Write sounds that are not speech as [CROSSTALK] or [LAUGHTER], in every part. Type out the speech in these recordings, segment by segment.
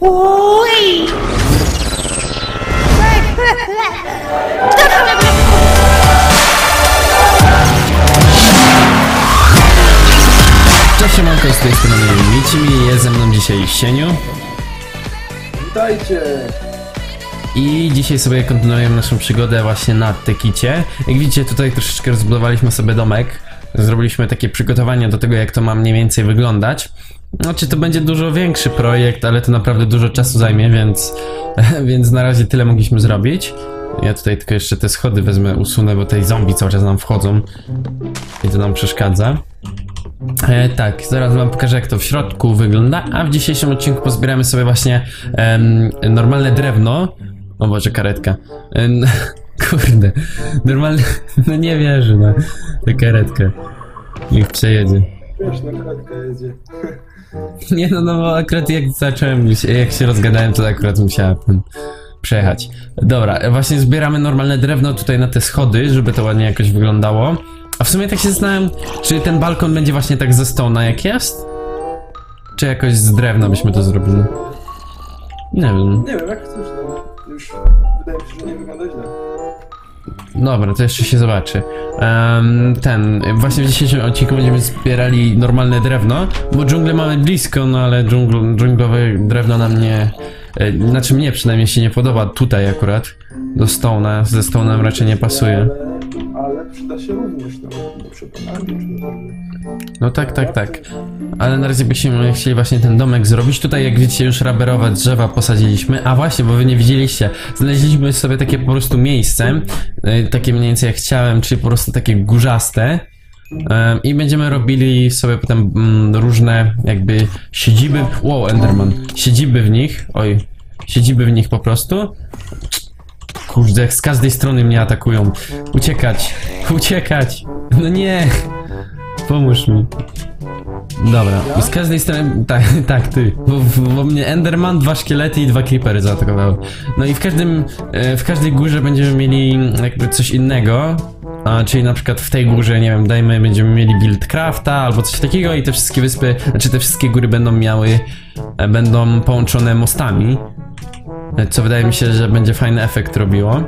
Cześć siemanko, z tej strony Micimi, jest ze mną dzisiaj Sieniu Witajcie! i dzisiaj sobie kontynuujemy naszą przygodę właśnie na Tekicie. Jak widzicie tutaj troszeczkę rozbudowaliśmy sobie domek, zrobiliśmy takie przygotowania do tego jak to ma mniej więcej wyglądać. Znaczy to będzie dużo większy projekt, ale to naprawdę dużo czasu zajmie, więc, [LAUGHS] więc na razie tyle mogliśmy zrobić. Ja tutaj tylko jeszcze te schody wezmę, usunę, bo tutaj zombie cały czas nam wchodzą i to nam przeszkadza. E, tak, zaraz wam pokażę jak to w środku wygląda, a w dzisiejszym odcinku pozbieramy sobie właśnie em, normalne drewno. O Boże, karetka. [LAUGHS] Kurde, normalne, [LAUGHS] no nie wierzę na tę karetkę. Niech przejedzie. Wiesz, na kratkę jedzie. [LAUGHS] Nie no, no bo akurat jak zacząłem, jak się rozgadałem, to akurat musiałem przejechać. Dobra, właśnie zbieramy normalne drewno tutaj na te schody, żeby to ładnie jakoś wyglądało. A w sumie tak się zastanawiam, czy ten balkon będzie właśnie tak ze stona jak jest? Czy jakoś z drewna byśmy to zrobili? Nie wiem. Nie wiem, jak chcesz, no. Już wydaje mi się, że nie wygląda źle. Dobra, to jeszcze się zobaczy. Em, ten, właśnie w dzisiejszym odcinku będziemy zbierali normalne drewno, bo dżunglę mamy blisko, no ale dżungl, dżunglowe drewno nam nie... E, znaczy mnie przynajmniej się nie podoba tutaj akurat. Do stona, ze stonem raczej nie pasuje. Ale, przyda się również, no. Do przekonania, czy do No tak, tak, tak. Ale na razie byśmy chcieli właśnie ten domek zrobić. Tutaj jak widzicie już raberowe drzewa posadziliśmy. A właśnie, bo wy nie widzieliście. Znaleźliśmy sobie takie po prostu miejsce. e, Takie mniej więcej jak chciałem, czyli po prostu takie górzaste. I będziemy robili sobie potem mm, różne jakby siedziby. Wow, Enderman. Siedziby w nich. Oj. Siedziby w nich po prostu. Kurde, z każdej strony mnie atakują. Uciekać. Uciekać. No nie. Pomóż mi. Dobra, z każdej strony, tak, [LAUGHS] tak, ty, bo, bo mnie Enderman, dwa szkielety i dwa creepery zaatakowały. No i w każdym, e, w każdej górze będziemy mieli jakby coś innego, a, czyli na przykład w tej górze, nie wiem, dajmy, będziemy mieli buildcrafta albo coś takiego i te wszystkie wyspy, znaczy te wszystkie góry będą miały, e, będą połączone mostami, co wydaje mi się, że będzie fajny efekt robiło.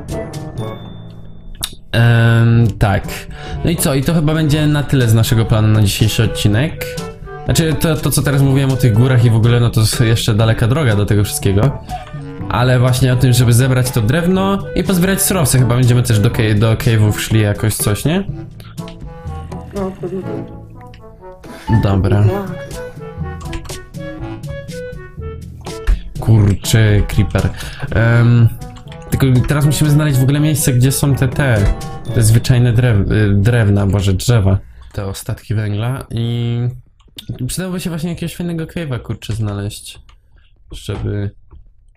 Em, tak. No i co? I to chyba będzie na tyle z naszego planu na dzisiejszy odcinek. Znaczy, to, to co teraz mówiłem o tych górach i w ogóle, no to jest jeszcze daleka droga do tego wszystkiego. Ale właśnie o tym, żeby zebrać to drewno i pozbierać surowce. Chyba będziemy też do, do cave'ów szli jakoś coś, nie? No, pewnie. Dobra. Kurczę, creeper. Em, tylko teraz musimy znaleźć w ogóle miejsce, gdzie są te te, te zwyczajne drew, y, drewna, boże, drzewa. Te ostatki węgla i przydałoby się właśnie jakiegoś fajnego cave'a, kurczę, znaleźć, żeby,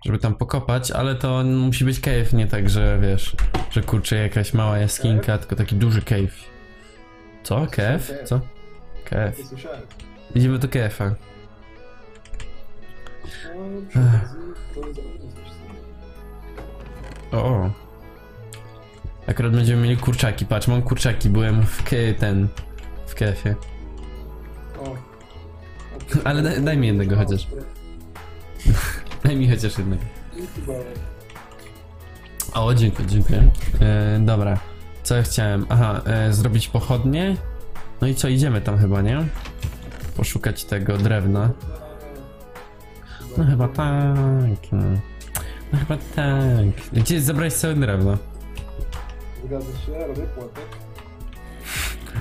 żeby tam pokopać, ale to musi być cave, nie tak, że wiesz, że kurczę, jakaś mała jaskinka, tylko taki duży cave. Co? Cave? Co? Cave. Idziemy do KF-a. O, o. Akurat będziemy mieli kurczaki, patrz, mam kurczaki, byłem w ke ten... w KF-ie. O. Ale daj, daj mi jednego chociaż. [LAUGHS] Daj mi chociaż jednego. O, dziękuję, dziękuję. E, dobra, co ja chciałem? Aha, e, zrobić pochodnie. No i co, idziemy tam chyba, nie? Poszukać tego drewna. No chyba tak. No, no chyba tak. Gdzie zabrać całe drewno? Zgadza się, robię płatek.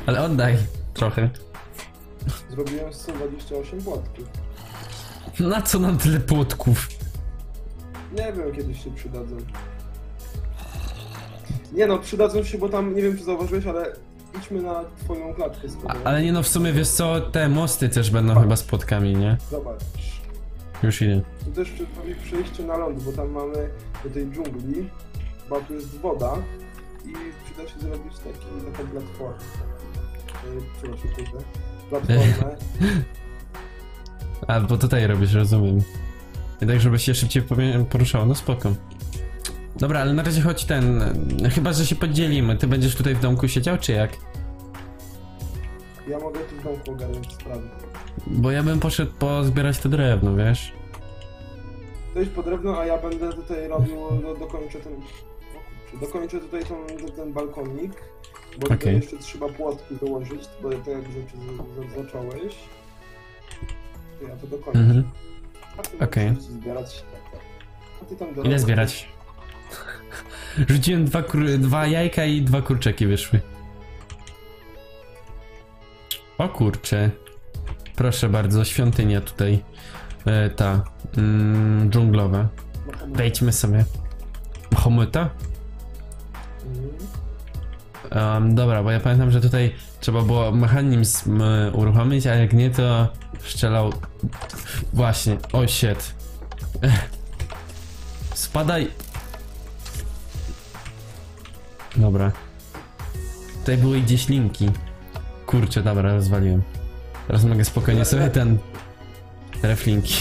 Ale oddaj trochę. Zrobiłem 128 płatków. Na co nam tyle płotków? Nie wiem, kiedyś się przydadzą. Nie no, przydadzą się, bo tam, nie wiem czy zauważyłeś, ale idźmy na twoją klatkę z A, ale nie no, w sumie wiesz co, te mosty też będą chyba z płotkami, nie? Zobacz. Już idę. Tu też tobie przejście na ląd, bo tam mamy do tej dżungli, bo tu jest woda i przyda się zrobić taki, taką platformę. Yy, Przepraszam, kurde. Platformę. A, bo tutaj robisz, rozumiem. I tak, żeby się szybciej powie- poruszało, no spoko. Dobra, ale na razie chodź ten, no chyba, że się podzielimy. Ty będziesz tutaj w domku siedział, czy jak? Ja mogę tu w domku ogarnąć sprawy. Bo ja bym poszedł pozbierać to drewno, wiesz? to idź po drewno, a ja będę tutaj robił, no, dokończę ten... Dokończę tutaj ten, ten balkonik, bo tutaj Okej. jeszcze trzeba płotki dołożyć, bo to jak rzeczy zacząłeś, to ja to dokończę. Mhm. A możesz zbierać. A ty tam Ile zbierać? [LAUGHS] Rzuciłem dwa, dwa jajka i dwa kurczaki wyszły. O kurcze. Proszę bardzo, świątynia tutaj. E, ta. Mm, dżunglowa. Wejdźmy sobie. Homuta? Mhm. Um, dobra, bo ja pamiętam, że tutaj trzeba było mechanizm e, uruchomić, a jak nie, to strzelał. Właśnie, o shit. Ech. [LAUGHS] Spadaj. Dobra. Tutaj były gdzieś linki. Kurczę, dobra, rozwaliłem. Teraz mogę spokojnie sobie ten reflinki.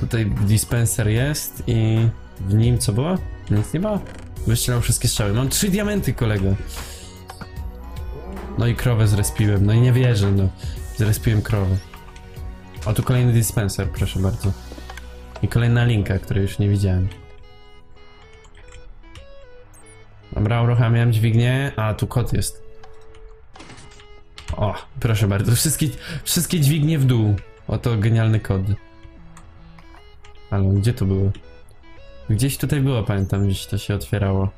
Tutaj dispenser jest i w nim co było? Nic nie było? Wystrzelał wszystkie strzały. Mam trzy diamenty, kolego. No i krowę zrespiłem. No i nie wierzę, no. Zrespiłem krowę. O, tu kolejny dispenser, proszę bardzo. I kolejna linka, której już nie widziałem. Dobra, uruchamiam dźwignię. A, tu kod jest. O, proszę bardzo. Wszystkie, wszystkie dźwignie w dół. Oto genialny kod. Ale gdzie to było? Gdzieś tutaj było, pamiętam, gdzieś to się otwierało.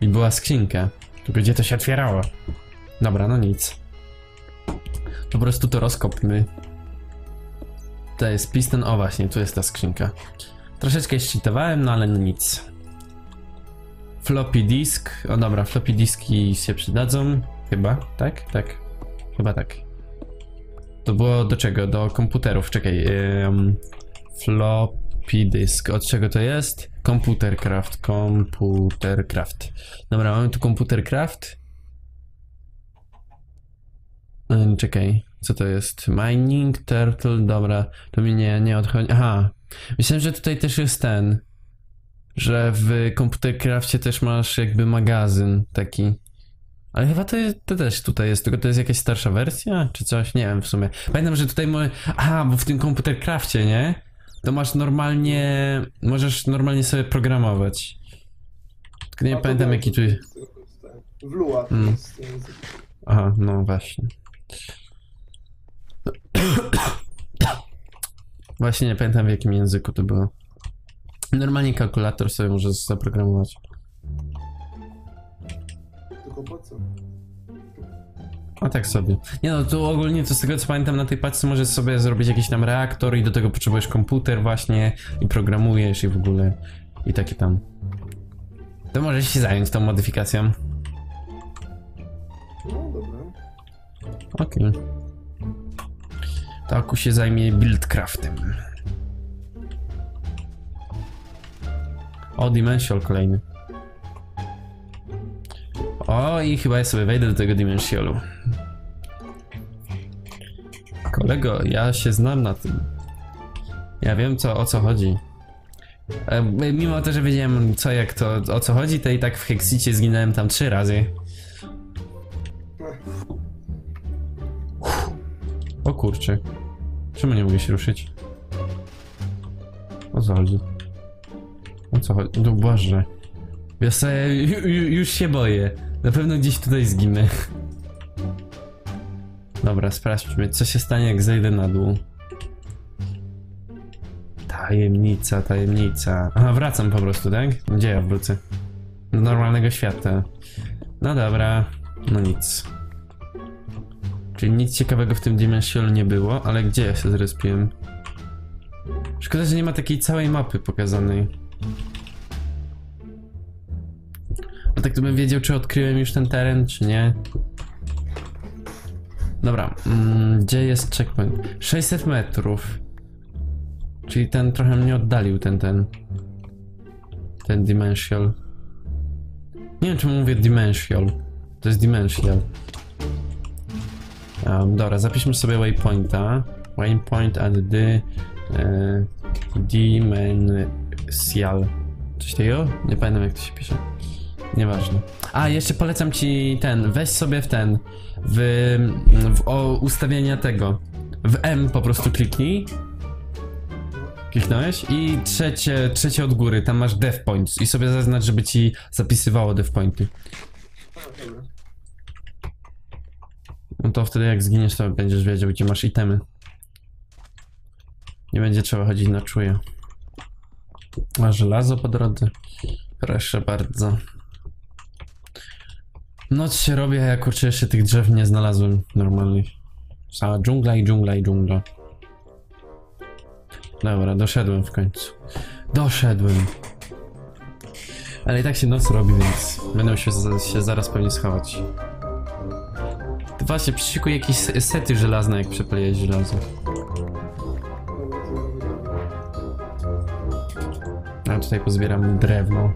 I była skrzynka. Tylko gdzie to się otwierało? Dobra, no nic. Po prostu to rozkopmy. To jest piston. O właśnie, tu jest ta skrzynka. Troszeczkę szczytowałem, no ale no nic. Floppy disk. O dobra, floppy diski się przydadzą. Chyba, tak? Tak. Chyba tak. To było do czego? Do komputerów. Czekaj. ym, floppy disk. Od czego to jest? Komputercraft. Komputercraft. Dobra, mamy tu komputercraft. Ym, Czekaj, co to jest? Mining, turtle, dobra, to mi nie, nie odchodzi. Aha, myślałem, że tutaj też jest ten, że w komputercrafcie też masz jakby magazyn taki. Ale chyba to, to też tutaj jest, tylko to jest jakaś starsza wersja, czy coś? Nie wiem w sumie. Pamiętam, że tutaj mo- Aha, bo w tym komputercrafcie, nie? To masz normalnie, możesz normalnie sobie programować. Tylko nie A pamiętam tak, jaki tu... W Lua to Mm. jest język. Aha, no właśnie. [COUGHS] Właśnie nie pamiętam w jakim języku to było. Normalnie kalkulator sobie może zaprogramować. Tylko po co? A tak sobie. Nie no, tu ogólnie to z tego co pamiętam na tej paczce możesz sobie zrobić jakiś tam reaktor i do tego potrzebujesz komputer właśnie i programujesz i w ogóle i takie tam. To możesz się zająć tą modyfikacją. No dobra. Okej. To Aku się zajmie buildcraftem. O, Dimensional kolejny. O, i chyba ja sobie wejdę do tego Dimensionalu. Kolego, ja się znam na tym. Ja wiem co, o co chodzi. E, mimo to, że wiedziałem co jak to, o co chodzi, to i tak w Hexicie zginąłem tam trzy razy. O kurczę. Czemu nie mogę się ruszyć? O co chodzi? O co chodzi? No Boże. Ja sobie ju, ju, już się boję. Na pewno gdzieś tutaj zginę. Dobra, sprawdźmy, co się stanie jak zejdę na dół. Tajemnica, tajemnica. Aha, wracam po prostu, tak? Gdzie ja wrócę? Do normalnego świata. No dobra, no nic. Czyli nic ciekawego w tym Dimension nie było, ale gdzie ja się zrespiłem? Szkoda, że nie ma takiej całej mapy pokazanej. A tak to bym wiedział, czy odkryłem już ten teren, czy nie. Dobra, mm, gdzie jest checkpoint? 600 metrów. Czyli ten trochę mnie oddalił, ten, ten. Ten Dimensional. Nie wiem, czemu mówię Dimensional. To jest Dimensional. Um, dobra, zapiszmy sobie waypointa. Waypoint at the e, dimensional. Coś takiego? Nie pamiętam jak to się pisze. Nieważne. A, jeszcze polecam ci ten, weź sobie w ten, w, w o, ustawienia tego. W M po prostu kliknij Kliknąłeś? I trzecie, trzecie od góry, tam masz dev points i sobie zaznacz, żeby ci zapisywało dev pointy. No to wtedy jak zginiesz, to będziesz wiedział, gdzie masz itemy. Nie będzie trzeba chodzić na czuje. A żelazo po drodze? Proszę bardzo. Noc się robi, a ja kurczę jeszcze tych drzew nie znalazłem normalnie. Cała dżungla i dżungla i dżungla. Dobra, doszedłem w końcu. Doszedłem. Ale i tak się noc robi, więc będę się, się zaraz pewnie schować. Ty właśnie, przyszykuj jakieś se- sety żelazne, jak przeplejeś żelazo. Tutaj pozbieram drewno.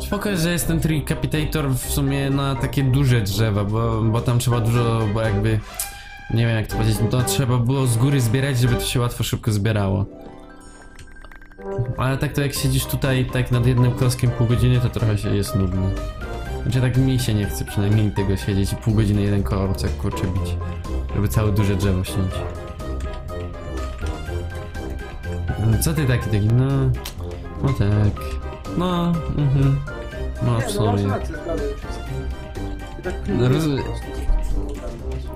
Spoko, że jest ten Tricapitator w sumie na takie duże drzewa, bo, bo tam trzeba dużo, bo jakby... Nie wiem jak to powiedzieć, no to trzeba było z góry zbierać, żeby to się łatwo, szybko zbierało. Ale tak to jak siedzisz tutaj tak nad jednym klockiem pół godziny, to trochę się jest nudno. Znaczy tak mi się nie chce przynajmniej tego siedzieć i pół godziny jeden kolorcek kurczę bić. Żeby całe duże drzewo śnić. Co ty taki taki, no... No tak. No, mhm. No w Nie, no masz rację. I tak No, roz- po prostu.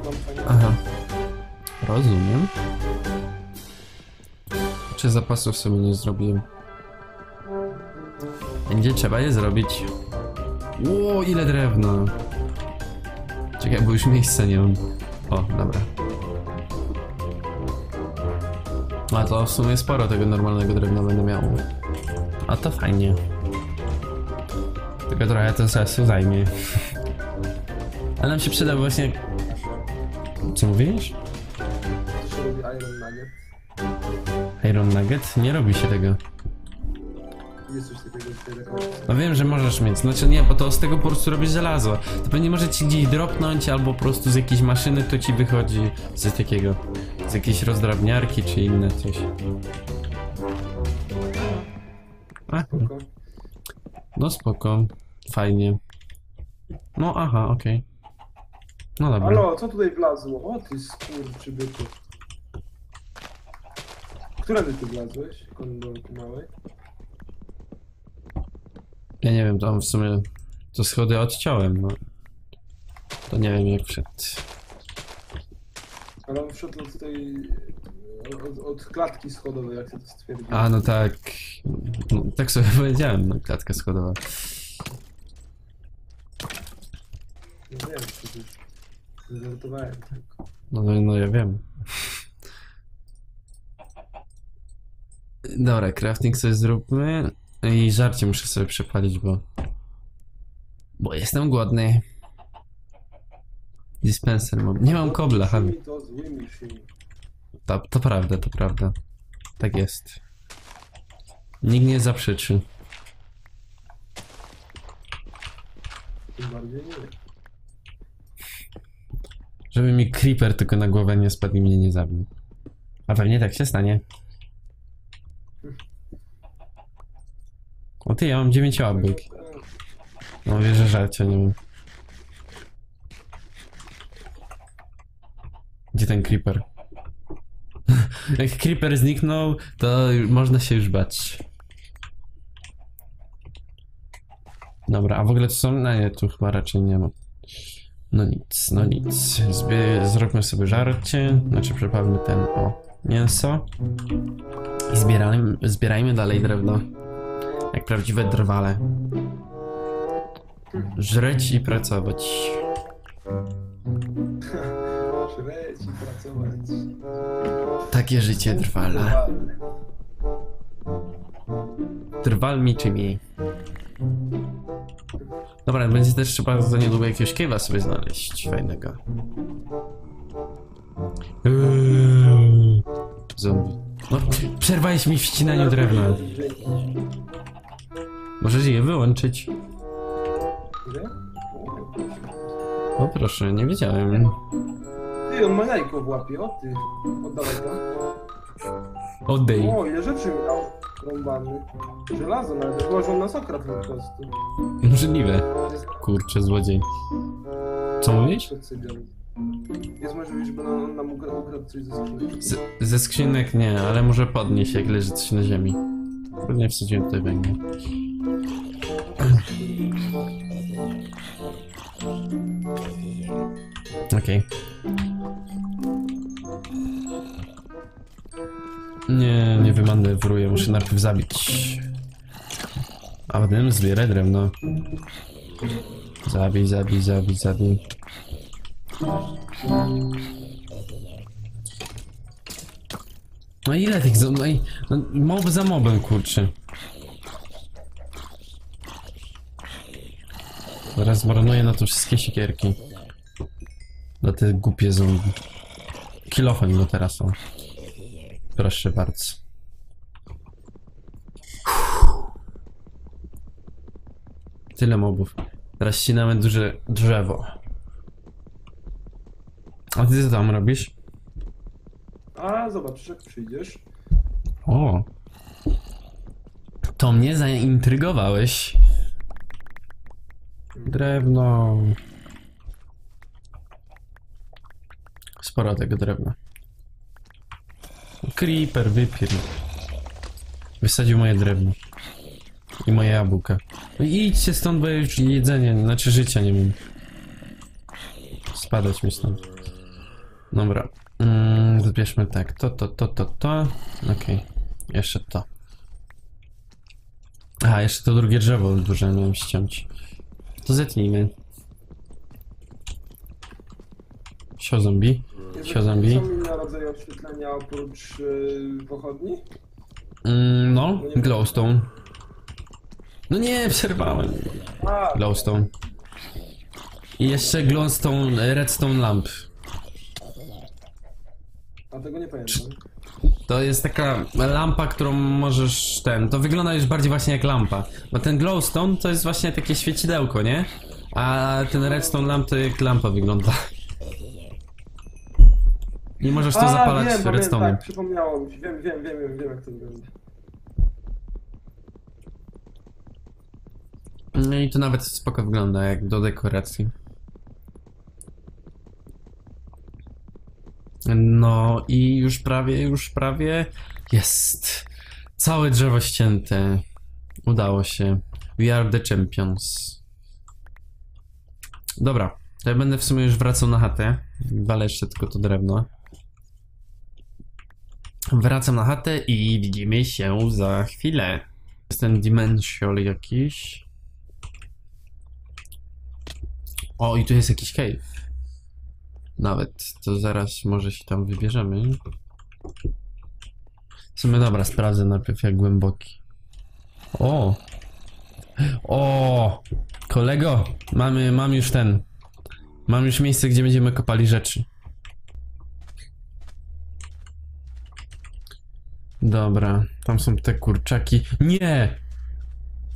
Mam fajnie- Aha. Rozumiem. Czy zapasów sobie nie zrobiłem? Będzie trzeba je zrobić. Ło, ile drewna. Czekaj, bo już miejsca nie mam. O, dobra. A to w sumie sporo tego normalnego drewna będę miał. A to fajnie. Tylko trochę to czasu zajmie. [LAUGHS] Ale nam się przyda właśnie... Co mówisz? Iron Nugget? Nie robi się tego. Jest coś takiego. No wiem, że możesz mieć. Znaczy nie, bo to z tego po prostu robisz żelazo. To pewnie może ci gdzieś dropnąć, albo po prostu z jakiejś maszyny to ci wychodzi z takiego. Z jakiejś rozdrabniarki czy inne coś. A, Spoko. no spoko. Fajnie. No aha, okej. No dobra. Halo, co tutaj wlazło? O ty skurczybyku. Którędy ty wlazłeś? Kondolki małej? Ja nie wiem, tam w sumie to schody odciąłem, no. To nie wiem jak wszedł. Ale on wszedł od tej... Od, od klatki schodowej, jak ty to stwierdził. A, no tak. No, tak sobie [LAUGHS] powiedziałem, no, klatka schodowa. No wiem, przecież. Żartowałem tylko. No, no, no ja wiem. Dobra, crafting sobie zróbmy. I żarcie muszę sobie przepalić, bo... Bo jestem głodny. Dispenser mam. Nie mam kobla, Habi. To, to prawda, to prawda. Tak jest. Nikt nie zaprzeczy. Tym bardziej nie. Żeby mi creeper tylko na głowę nie spadł i mnie nie zabił. A pewnie tak się stanie. O ty, ja mam 9 łapek. No wiesz, że żarcia nie mam. Gdzie ten creeper? [LAUGHS] Jak creeper zniknął, to można się już bać. Dobra, a w ogóle to są... No nie, tu chyba raczej nie ma. No nic, no nic. Zbie... Zróbmy sobie żarcie, znaczy przepalmy ten, o, mięso. I zbierajmy, zbierajmy dalej drewno. Jak prawdziwe drwale. Żreć i pracować. Żreć i pracować. Takie życie drwala. Drwal mi czy mi. Dobra, będzie też trzeba za niedługo jakiegoś cave'a sobie znaleźć fajnego. Eee, Zombie. No, przerwałeś mi w ścinaniu drewna. Możesz je wyłączyć. O proszę, nie wiedziałem. Ty, on ma jajko w łapie, o ty. Oddawaj. Oddej. O, ile rzeczy miał rąbany. Żelazo nawet, chyba że on nas okradł po prostu. Możliwe. Kurczę, złodziej. Co mówisz? Cygan. Jest możliwość, żeby on nam ukradł, ukradł coś ze skrzynek. Z, ze skrzynek nie, ale może podnieść jak leży coś na ziemi. Nie wsadziłem tutaj węgla. Okej. Nie, nie wymanewruję, muszę najpierw zabić. A potem zbierę drewno. Zabij, zabij, zabij, zabij. No ile tych zo- no, no, mob za mobem, kurczę. Zaraz zmarnuję na to wszystkie siekierki. Na te głupie zombie. Kilofem go teraz, o. Proszę bardzo. Tyle mobów. Teraz ścinamy duże drzewo. A ty co tam robisz? A zobaczysz, jak przyjdziesz. O. To mnie zaintrygowałeś. Drewno. Sporo tego drewna. Creeper wypił. Wysadził moje drewno. I moje jabłka. No i idźcie stąd, bo już jedzenie, znaczy życia nie mam. Spadać mi stąd. Dobra. Mm, zbierzmy tak. To, to, to, to, to. Okej. Jeszcze to. A, jeszcze to drugie drzewo duże miałem ściąć. To zetnijmy. Sio zombie. Sio zombie. Są inne rodzaje oświetlenia oprócz yy, pochodni? Mm, no, glowstone. No nie, [LAUGHS] przerwałem. A, Glowstone. I jeszcze glowstone, redstone lamp. a tego nie pamiętam. To jest taka lampa, którą możesz ten. To wygląda już bardziej właśnie jak lampa. Bo ten glowstone to jest właśnie takie świecidełko, nie? A ten redstone lamp to jak lampa wygląda. Nie możesz to zapalać wiem, redstone'em. tak, przypomniało mi się. Wiem, wiem, wiem, wiem, wiem jak to wygląda. No i to nawet spoko wygląda, jak do dekoracji. No i już prawie, już prawie jest. Całe drzewo ścięte. Udało się. We are the champions. Dobra, to ja będę w sumie już wracał na chatę. Walę jeszcze tylko to drewno. Wracam na chatę i widzimy się za chwilę. Jest ten dimensional jakiś. O, i tu jest jakiś cave. Nawet, to zaraz może się tam wybierzemy. W dobra, sprawdzę najpierw jak głęboki. O! O! Kolego, mamy, mam już ten. Mam już miejsce, gdzie będziemy kopali rzeczy. Dobra, tam są te kurczaki. Nie!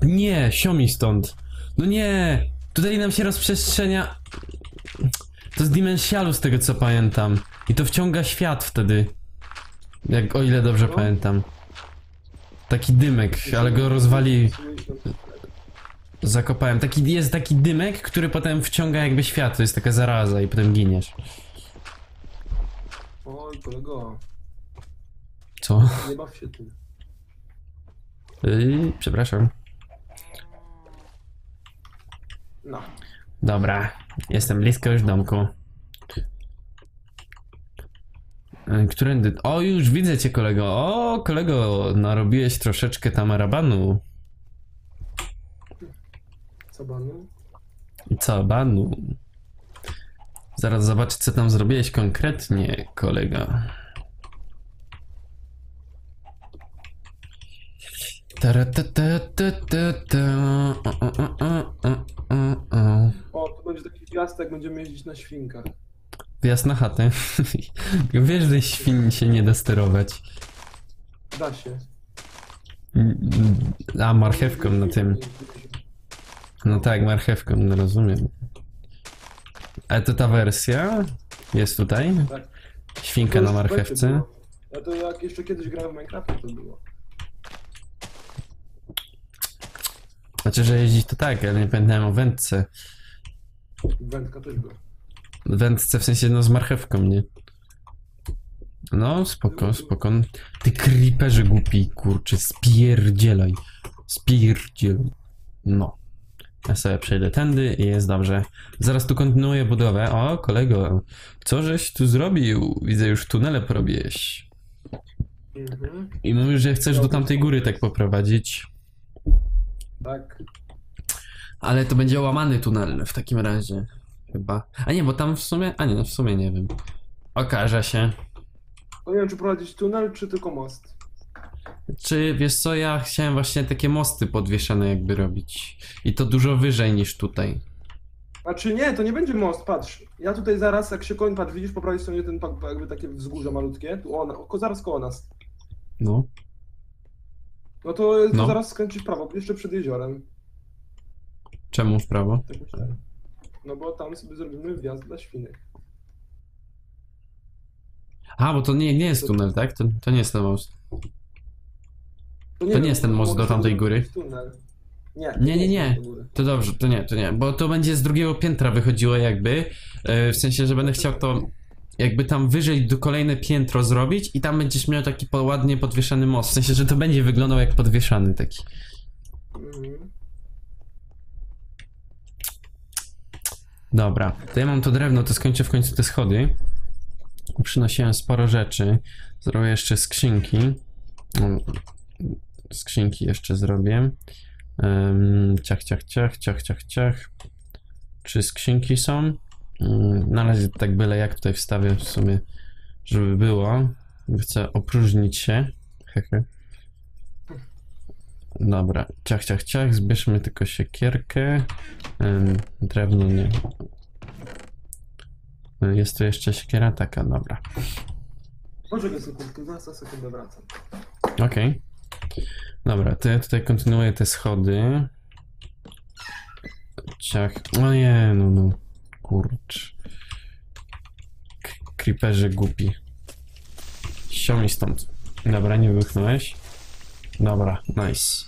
Nie, siomi stąd. No nie! Tutaj nam się rozprzestrzenia. To z Dimensialu z tego co pamiętam. I to wciąga świat wtedy. Jak o ile dobrze No. pamiętam. Taki dymek, ale go rozwali. Zakopałem. Taki jest taki dymek, który potem wciąga jakby świat. To jest taka zaraza i potem giniesz. Oj, kolego, Co? nie baw się tym. Yy, przepraszam. No. Dobra, jestem blisko już domku. E, Którędy? O, już widzę cię, kolego. O, kolego, narobiłeś troszeczkę tam rabanu. Co banu? Co, banu? Zaraz zobaczę, co tam zrobiłeś konkretnie, kolega. O, o, o, o, o, o. O, tu będzie taki jak będziemy jeździć na świnkach. Wjazd na chatę. Wiesz, że świn się nie da sterować. Da się. A, marchewką na tym. No tak, marchewką, no rozumiem. Ale to ta wersja jest tutaj? Tak. Świnka To na marchewce? Ja to jak jeszcze kiedyś grałem w Minecrafta to było. Znaczy, że jeździć to tak, ale nie pamiętałem o wędce. Wędka też była. wędce, w sensie no z marchewką, nie? No, spoko, spoko. Ty creeperze głupi, kurczę, spierdzielaj. Spierdzielaj. No. Ja sobie przejdę tędy i jest dobrze. Zaraz tu kontynuuję budowę. O, kolego, co żeś tu zrobił? Widzę, już tunele porobiłeś. Mhm. I mówisz, że chcesz do tamtej góry tak poprowadzić. Tak. Ale to będzie łamany tunel w takim razie. Chyba. A nie, bo tam w sumie. A nie, no w sumie nie wiem. Okaże się. To nie wiem, czy prowadzić tunel, czy tylko most. Czy wiesz co, ja chciałem właśnie takie mosty podwieszane jakby robić. I to dużo wyżej niż tutaj. A czy nie, to nie będzie most, patrz. Ja tutaj zaraz, jak się koń, patrz, widzisz po prawej stronie ten pa- jakby takie wzgórze malutkie? Tu on, oko, zaraz koło nas. No. No to, No. zaraz skręcisz w prawo, jeszcze przed jeziorem. Czemu w prawo? Tak myślałem. No bo tam sobie zrobimy wjazd dla świnek. A, bo to nie, nie jest tunel, tak? To, to nie jest ten most. To nie wiem, jest ten most mogę do tamtej sobie góry? zrobić Tunel. Nie, Nie, nie, jest nie. do góry. To dobrze, to nie, to nie. Bo to będzie z drugiego piętra wychodziło jakby. e, W sensie, że będę chciał to jakby tam wyżej do kolejne piętro zrobić i tam będziesz miał taki ładnie podwieszany most. W sensie, że to będzie wyglądał jak podwieszany taki. Dobra, to ja mam to drewno, to skończę w końcu te schody. Przynosiłem sporo rzeczy. Zrobię jeszcze skrzynki. Skrzynki jeszcze zrobię. Um, ciach, ciach, ciach, ciach, ciach, ciach. Czy skrzynki są? Mm, Na razie tak byle jak tutaj wstawię w sumie, żeby było. Chcę opróżnić się. Hehe. Dobra, ciach, ciach, ciach. Zbierzmy tylko siekierkę. Drewno nie. Jest tu jeszcze siekiera? Taka, dobra. Poczekaj sekundkę, zaraz za sekundę wracam. Okej. Dobra, to ja tutaj kontynuuję te schody. Ciach. O nie, no no. Kurcz. Creeperzy głupi. Sio mi stąd. Dobra, nie wybuchnąłeś. Dobra, nice.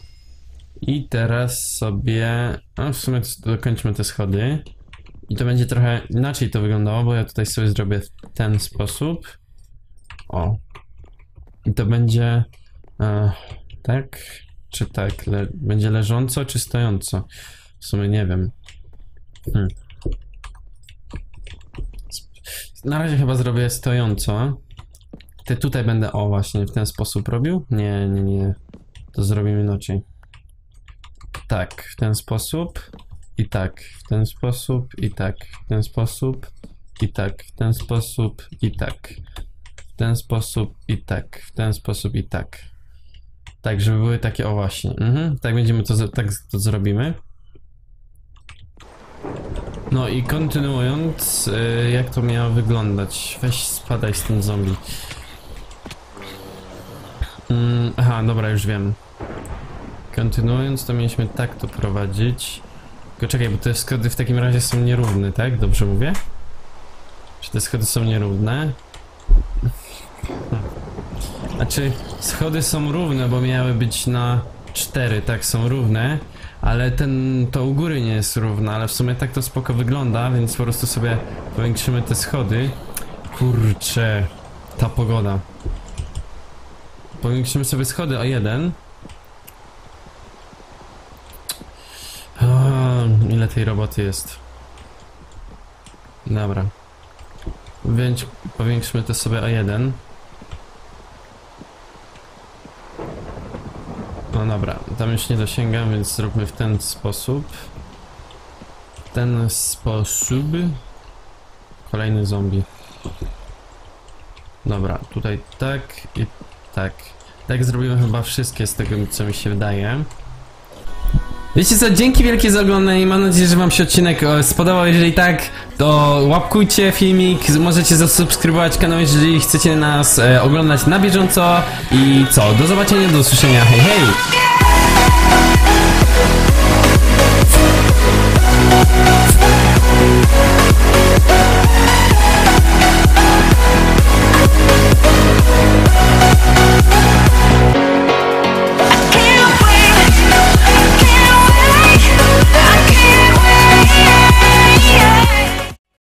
I teraz sobie... A w sumie dokończmy te schody. I to będzie trochę inaczej to wyglądało, bo ja tutaj sobie zrobię w ten sposób. O. I to będzie... E, tak? Czy tak? Le będzie leżąco, czy stojąco? W sumie nie wiem. Hmm. Na razie chyba zrobię stojąco. Te tutaj będę, o właśnie, w ten sposób robił? Nie, nie, nie. To zrobimy inaczej. Tak, w ten sposób. I tak, w ten sposób. I tak, w ten sposób. I tak, w ten sposób. I tak. W ten sposób. I tak, w ten sposób. I tak. Tak, żeby były takie, o właśnie. Mhm, tak będziemy to, tak to zrobimy. No i kontynuując, y, jak to miało wyglądać? Weź spadaj z tym zombie. Mm, aha, dobra, już wiem. Kontynuując, to mieliśmy tak to prowadzić. Tylko czekaj, bo te schody w takim razie są nierówne, tak? Dobrze mówię? Czy te schody są nierówne? Znaczy, schody są równe, bo miały być na 4, tak, są równe, ale ten, to u góry nie jest równe, ale w sumie tak to spoko wygląda, więc po prostu sobie powiększymy te schody. Kurczę, ta pogoda. Powiększymy sobie schody o jeden. O, ile tej roboty jest. Dobra. Więc powiększmy to sobie o jeden. Dobra, tam już nie dosięgam, więc zróbmy w ten sposób. W ten sposób. Kolejny zombie. Dobra, tutaj tak i tak. Tak zrobimy chyba wszystkie z tego, co mi się wydaje. Wiecie co, dzięki wielkie za oglądanie, mam nadzieję, że wam się odcinek e, spodobał, jeżeli tak, to łapkujcie filmik, możecie zasubskrybować kanał, jeżeli chcecie nas e, oglądać na bieżąco. I co, do zobaczenia, do usłyszenia, hej hej!